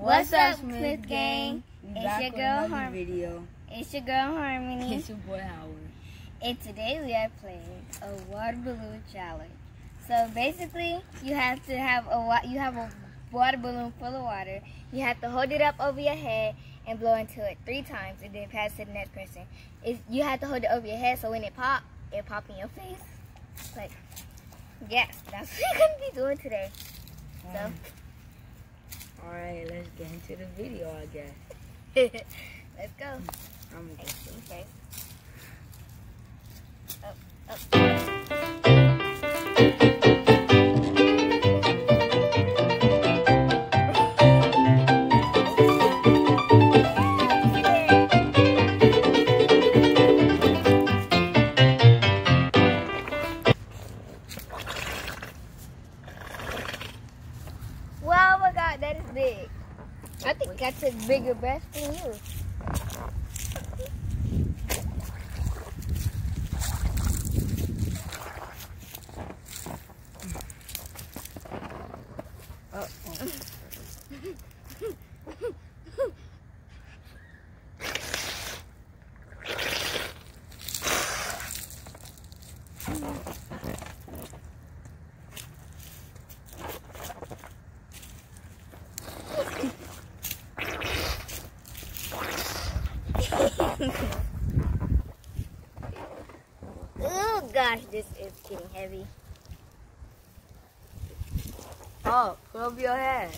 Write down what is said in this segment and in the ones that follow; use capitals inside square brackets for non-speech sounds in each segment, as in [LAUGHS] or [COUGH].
What's up, Smith Gang? It's back your girl another Harm- video. It's your girl Harmony, It's your boy Howard. and today we are playing a water balloon challenge. So basically, you have to have a you have a water balloon full of water. You have to hold it up over your head and blow into it three times, and then pass it to the next person. It's, you have to hold it over your head so when it pop, it pop in your face. Like, yes, that's [LAUGHS] what we're gonna be doing today. So. Mm. All right, let's get into the video. I guess. [LAUGHS] Let's go. Mm, I'm gonna go. Okay. Up, up. Breaths than you. Uh oh. Oh gosh, this is getting heavy. Oh, over your head.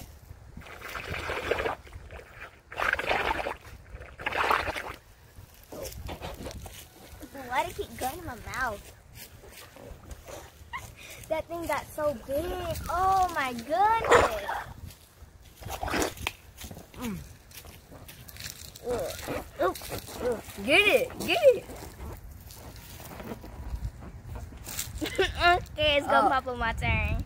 Why did it keep going in my mouth? [LAUGHS] That thing got so big. Oh my goodness. Mm. Ugh. Oop. Get it, get it. [LAUGHS] okay, it's gonna Oh. pop on my turn.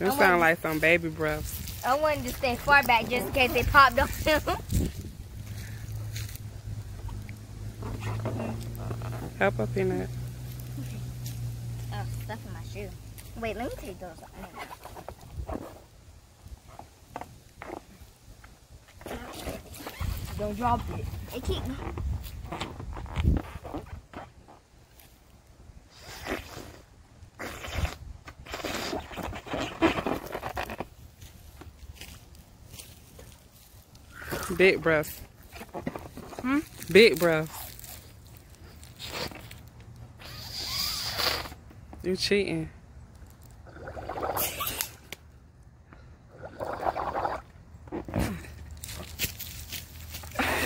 Them sound like some baby breaths. I wanted to stay far back just in case they popped on [LAUGHS] him. Help her, Peanut. oh, stuff in my shoe. Wait, let me take those off. Don't drop it. They keep. Big breaths. Hmm? Big breaths. You cheating.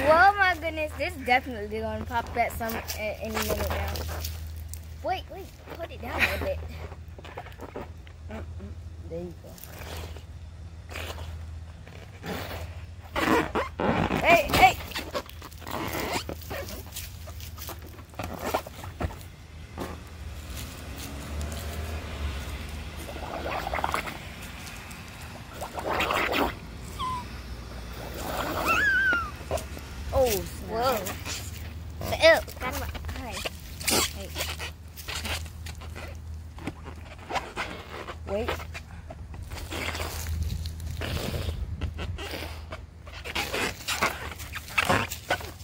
Whoa, [LAUGHS] my goodness. This definitely gonna pop that some at any minute now. Wait, wait. Put it down a little bit. There you go.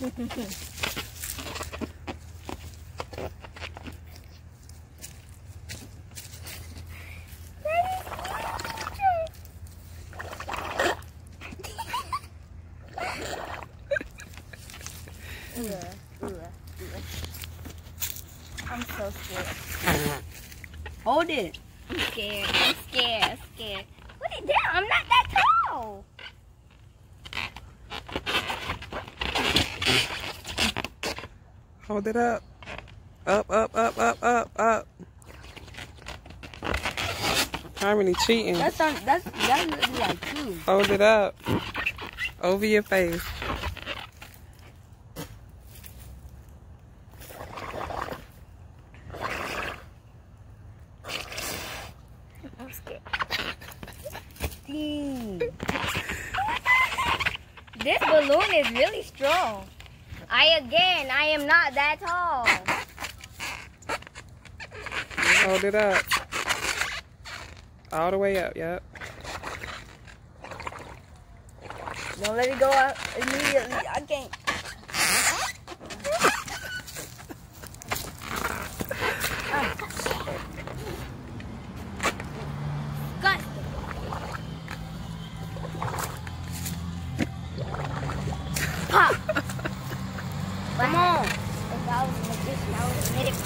I'm so scared. Hold it. I'm scared. I'm scared. I'm scared. Put it down. I'm not that. Hold it up. Up, up, up, up, up, up. Harmony cheating. That's not, that's that looks like two. Hold it up. Over your face. I'm scared. [LAUGHS] This balloon is really strong. I again, I am not that tall. Hold it up. All the way up, yep. Don't let it go out immediately. I can't. Was a magician, I would have made it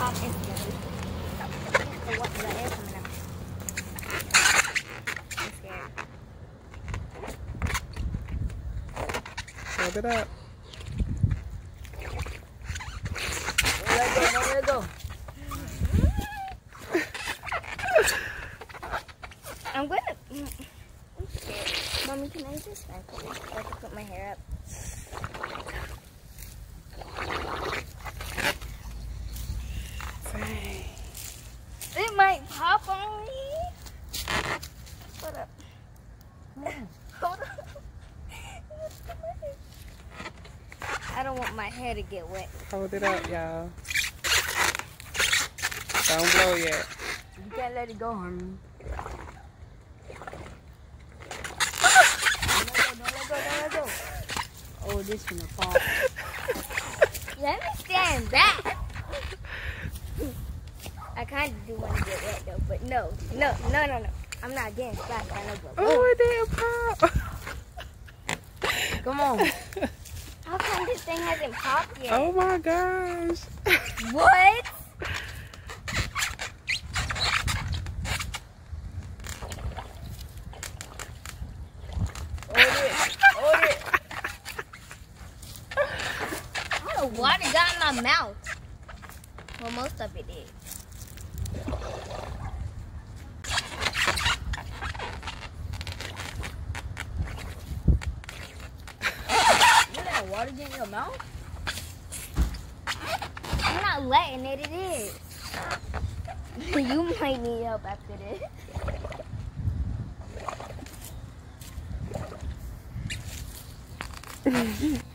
it up. Let go. Let go. I'm gonna. mm, I'm scared. Mommy, can I just back it? I can put my hair up. Dang. It might pop on me. Hold up. Hold up. I don't want my hair to get wet. Hold it up, y'all. Don't blow yet. You can't let it go, honey. Don't let go. Don't let go. Don't let go. Oh, this gonna fall. Let me stand back. I kind of do want to get wet though, but no, no, no, no, no. I'm not getting splashed by no balloon. Oh, it didn't pop. Come on. [LAUGHS] How come this thing hasn't popped yet? Oh my gosh. What? Hold it. Hold it. All the water got in my mouth. Well, most of it did. You let water get in your mouth? I'm not letting it. It is. [LAUGHS] you might need help after this. [LAUGHS]